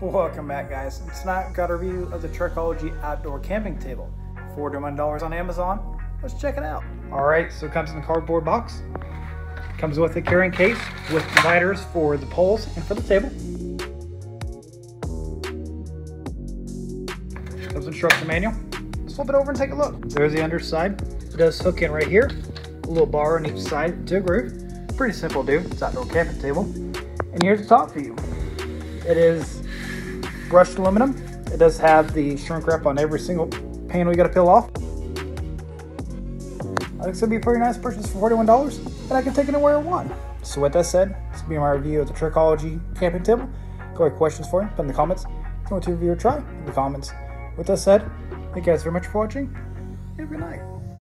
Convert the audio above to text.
Welcome back guys. Tonight got a review of the Trekology Outdoor Camping Table. $41 on Amazon. Let's check it out. Alright, so it comes in a cardboard box. Comes with a carrying case with dividers for the poles and for the table. Comes instruction manual. Let's flip it over and take a look. There's the underside. It does hook in right here. A little bar on each side to a groove. Pretty simple do. It's outdoor camping table. And here's the top view. It is brushed aluminum. It does have the shrink wrap on every single panel you got to peel off. I think it's going to be a pretty nice purchase for $41 and I can take it anywhere I want. So with that said, this will be my review of the Trekology camping table. Go ahead, questions for you, put in the comments. If you want to review or try, in the comments. With that said, thank you guys very much for watching. Have a good night.